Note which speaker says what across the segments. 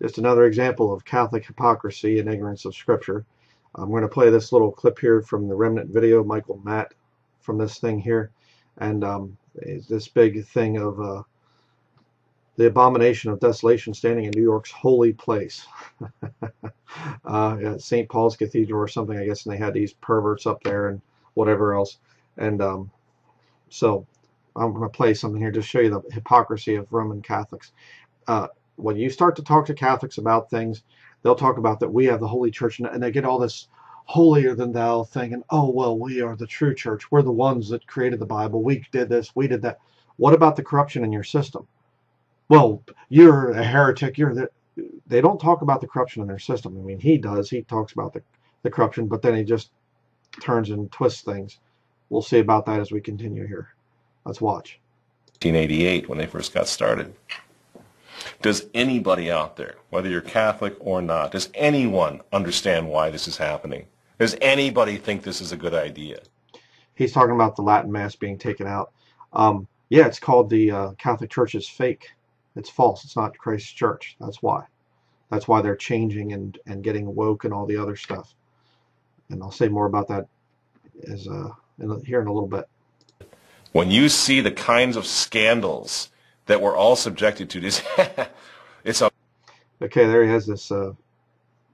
Speaker 1: just another example of Catholic hypocrisy and ignorance of Scripture. I'm going to play this little clip here from the remnant video, Michael Matt, from this thing here, and um, this big thing of uh, the abomination of desolation standing in New York's holy place. uh, yeah, St. Paul's Cathedral or something, I guess, and they had these perverts up there and whatever else. And um, so I'm going to play something here to show you the hypocrisy of Roman Catholics. Uh, when you start to talk to Catholics about things, they'll talk about that we have the Holy Church, and they get all this holier than thou thing, and oh, well, we are the true church. We're the ones that created the Bible. We did this, we did that. What about the corruption in your system? Well, you're a heretic. You're the. They don't talk about the corruption in their system. I mean, he does. He talks about the, the corruption, but then he just turns and twists things. We'll see about that as we continue here. Let's watch.
Speaker 2: 1988 when they first got started. Does anybody out there, whether you're Catholic or not, does anyone understand why this is happening? Does anybody think this is a good idea?
Speaker 1: He's talking about the Latin Mass being taken out. Um, yeah, it's called the uh, Catholic Church is fake. It's false. It's not Christ's church. That's why. That's why they're changing and, and getting woke and all the other stuff. And I'll say more about that as uh, in, here in a little bit.
Speaker 2: When you see the kinds of scandals that we're all subjected to, this it's a
Speaker 1: okay. There he has this uh,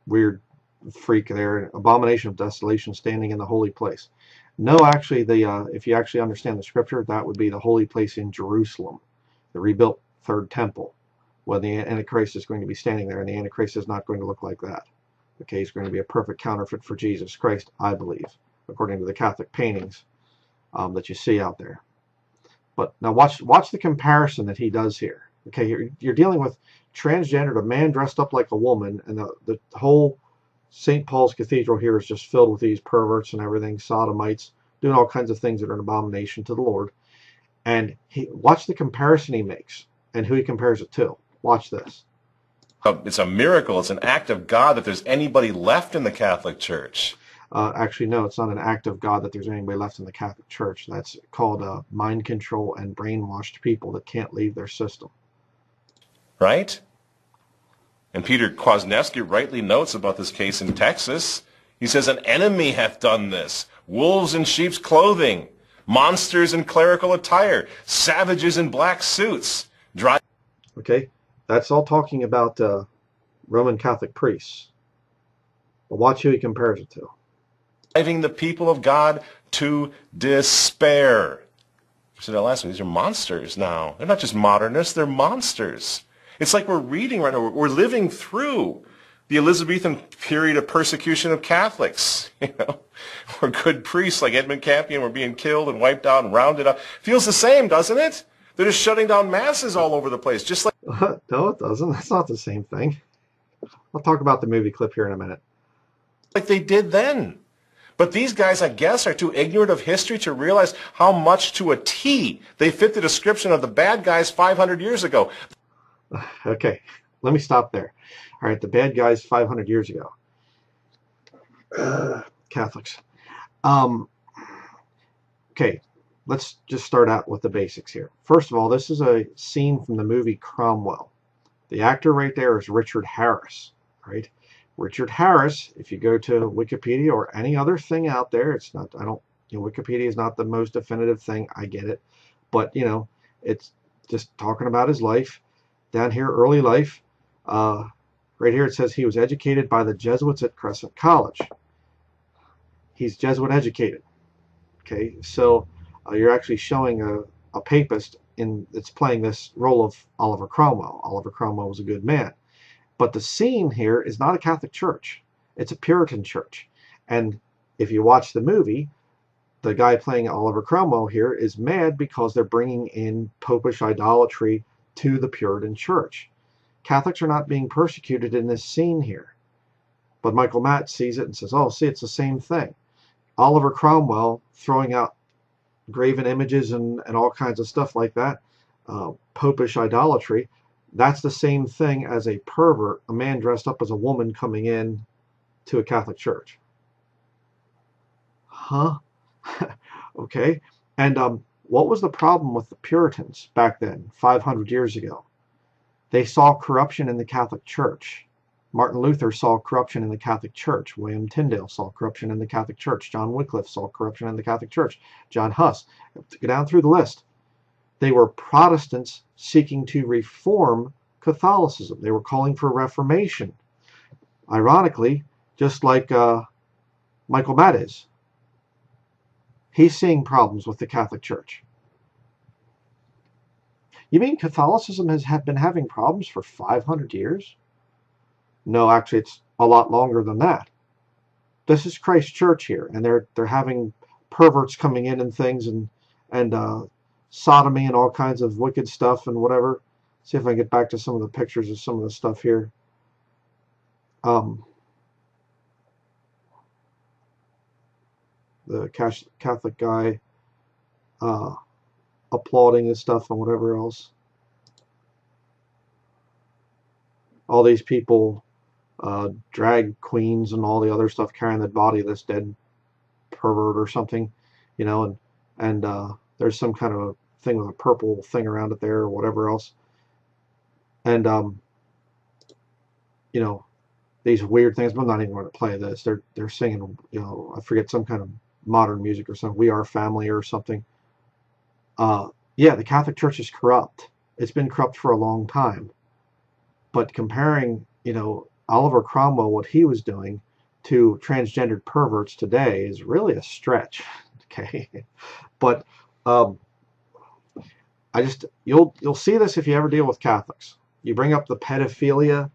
Speaker 1: weird freak there, abomination of desolation, standing in the holy place. No, actually, the uh, if you actually understand the scripture, that would be the holy place in Jerusalem, the rebuilt third temple. Well, the Antichrist is going to be standing there, and the Antichrist is not going to look like that. Okay, he's going to be a perfect counterfeit for Jesus Christ, I believe, according to the Catholic paintings um, that you see out there. But now watch watch the comparison that he does here. Okay, you're, you're dealing with transgendered, a man dressed up like a woman, and the, the whole St. Paul's Cathedral here is just filled with these perverts and everything, sodomites, doing all kinds of things that are an abomination to the Lord. And he watch the comparison he makes and who he compares it to. Watch this.
Speaker 2: It's a miracle. It's an act of God that there's anybody left in the Catholic Church.
Speaker 1: Uh, actually, no, it's not an act of God that there's anybody left in the Catholic Church. That's called uh, mind control and brainwashed people that can't leave their system.
Speaker 2: Right? And Peter Kwasniewski rightly notes about this case in Texas. He says, An enemy hath done this. Wolves in sheep's clothing, monsters in clerical attire, savages in black suits. Dry.
Speaker 1: Okay, that's all talking about uh, Roman Catholic priests. But watch who he compares it to.
Speaker 2: Driving the people of God to despair. I said that last week. These are monsters now. They're not just modernists, they're monsters. It's like we're reading right now. We're living through the Elizabethan period of persecution of Catholics. You know, where good priests like Edmund Campion were being killed and wiped out and rounded up. Feels the same, doesn't it? They're just shutting down masses all over the place, just like.
Speaker 1: no, it doesn't. That's not the same thing. I'll talk about the movie clip here in a minute.
Speaker 2: Like they did then. But these guys, I guess, are too ignorant of history to realize how much to a T they fit the description of the bad guys 500 years ago.
Speaker 1: Okay, let me stop there. All right, the bad guys 500 years ago. Uh, Catholics. Um, okay, let's just start out with the basics here. First of all, this is a scene from the movie Cromwell. The actor right there is Richard Harris, right? Richard Harris, if you go to Wikipedia or any other thing out there, it's not, I don't, you know, Wikipedia is not the most definitive thing, I get it. But, you know, it's just talking about his life. Down here, early life, uh, right here it says he was educated by the Jesuits at Crescent College. He's Jesuit educated. Okay, so uh, you're actually showing a, a papist in that's playing this role of Oliver Cromwell. Oliver Cromwell was a good man. But the scene here is not a Catholic church. It's a Puritan church. And if you watch the movie, the guy playing Oliver Cromwell here is mad because they're bringing in popish idolatry to the Puritan church. Catholics are not being persecuted in this scene here. But Michael Matt sees it and says, oh, see, it's the same thing. Oliver Cromwell throwing out graven images and, and all kinds of stuff like that, uh, popish idolatry, that's the same thing as a pervert, a man dressed up as a woman coming in to a Catholic church. Huh? okay. And um, what was the problem with the Puritans back then, 500 years ago? They saw corruption in the Catholic Church. Martin Luther saw corruption in the Catholic Church. William Tyndale saw corruption in the Catholic Church. John Wycliffe saw corruption in the Catholic Church. John Huss. Go down through the list. They were Protestants seeking to reform Catholicism. They were calling for reformation. Ironically, just like uh, Michael Matt is. He's seeing problems with the Catholic Church. You mean Catholicism has been having problems for 500 years? No, actually, it's a lot longer than that. This is Christ Church here, and they're they're having perverts coming in and things, and and uh, sodomy and all kinds of wicked stuff and whatever. See if I can get back to some of the pictures of some of the stuff here. Um, the Catholic guy uh, applauding this stuff and whatever else. All these people uh, drag queens and all the other stuff carrying the body of this dead pervert or something, you know, and and uh, there's some kind of a thing with a purple thing around it there or whatever else, and um, you know, these weird things. I'm not even going to play this. They're they're singing, you know, I forget some kind of modern music or something. We are family or something. Uh, yeah, the Catholic Church is corrupt. It's been corrupt for a long time. But comparing, you know, Oliver Cromwell, what he was doing to transgendered perverts today is really a stretch. Okay, but um, I just you'll you'll see this if you ever deal with Catholics. You bring up the pedophilia,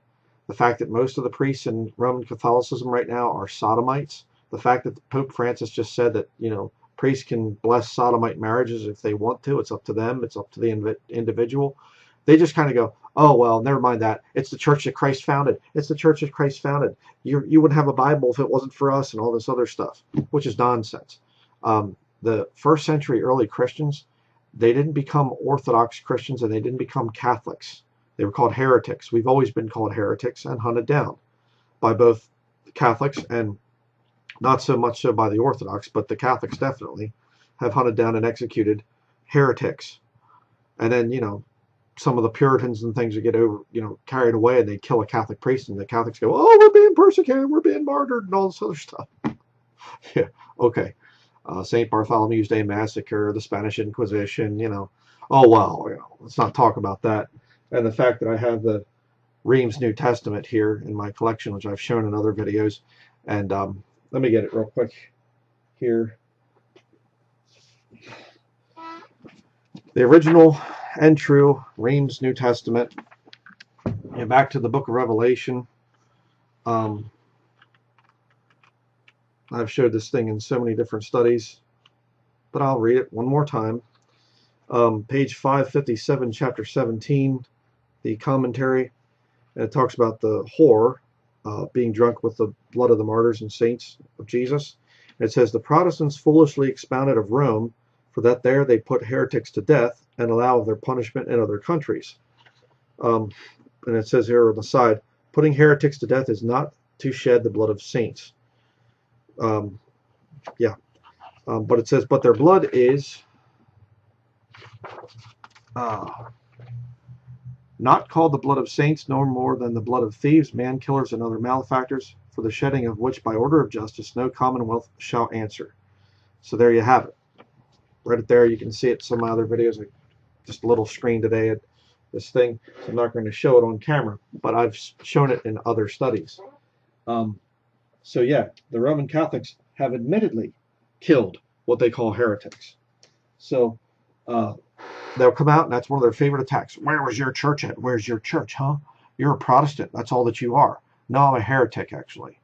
Speaker 1: the fact that most of the priests in Roman Catholicism right now are sodomites, the fact that Pope Francis just said that you know priests can bless sodomite marriages if they want to. It's up to them. It's up to the individual. They just kind of go, oh well, never mind that. It's the church that Christ founded. It's the church that Christ founded. You you wouldn't have a Bible if it wasn't for us and all this other stuff, which is nonsense. Um, the first century early Christians, they didn't become Orthodox Christians and they didn't become Catholics. They were called heretics. We've always been called heretics and hunted down by both Catholics and not so much so by the Orthodox, but the Catholics definitely have hunted down and executed heretics. And then, you know, some of the Puritans and things would get over, you know, carried away and they kill a Catholic priest and the Catholics go, oh, we're being persecuted, we're being martyred and all this other stuff. yeah, okay. Uh, St. Bartholomew's Day Massacre, the Spanish Inquisition, you know. Oh, well, you know, let's not talk about that. And the fact that I have the Rheims New Testament here in my collection, which I've shown in other videos. And um, let me get it real quick here. The original and true Rheims New Testament. And back to the book of Revelation. Um, I've showed this thing in so many different studies, but I'll read it one more time. Um, page 557, chapter 17, the commentary. And it talks about the whore uh, being drunk with the blood of the martyrs and saints of Jesus. It says, The Protestants foolishly expounded of Rome, for that there they put heretics to death and allow of their punishment in other countries. Um, and it says here on the side, putting heretics to death is not to shed the blood of saints. Um, yeah. Um, but it says, but their blood is uh, not called the blood of saints, no more than the blood of thieves, man killers, and other malefactors, for the shedding of which by order of justice no commonwealth shall answer. So there you have it. Right there, you can see it. Some of my other videos, just a little screen today at this thing. So I'm not going to show it on camera, but I've shown it in other studies. Um, so yeah, the Roman Catholics have admittedly killed what they call heretics. So uh, they'll come out and that's one of their favorite attacks. Where was your church at? Where's your church, huh? You're a Protestant. That's all that you are. No, I'm a heretic, actually.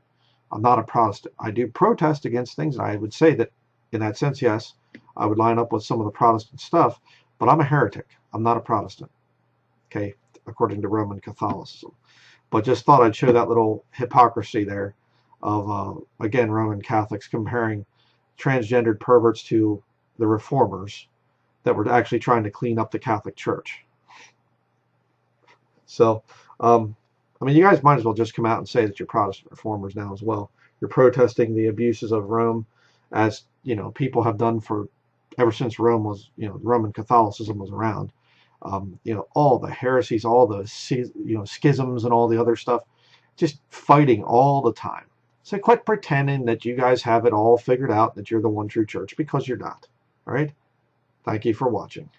Speaker 1: I'm not a Protestant. I do protest against things, and I would say that in that sense, yes, I would line up with some of the Protestant stuff, but I'm a heretic. I'm not a Protestant, okay, according to Roman Catholicism. But just thought I'd show that little hypocrisy there of, uh, again, Roman Catholics comparing transgendered perverts to the reformers that were actually trying to clean up the Catholic Church. So, um, I mean, you guys might as well just come out and say that you're Protestant reformers now as well. You're protesting the abuses of Rome, as you know people have done for ever since Rome was, you know, Roman Catholicism was around. um, you know, all the heresies, all the you know schisms and all the other stuff, just fighting all the time. So quit pretending that you guys have it all figured out, that you're the one true church, because you're not. All right. Thank you for watching.